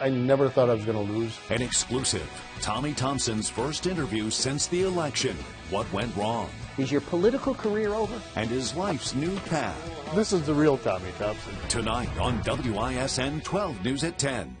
I never thought I was going to lose. An exclusive. Tommy Thompson's first interview since the election. What went wrong? Is your political career over? And his life's new path. This is the real Tommy Thompson. Tonight on WISN 12 News at 10.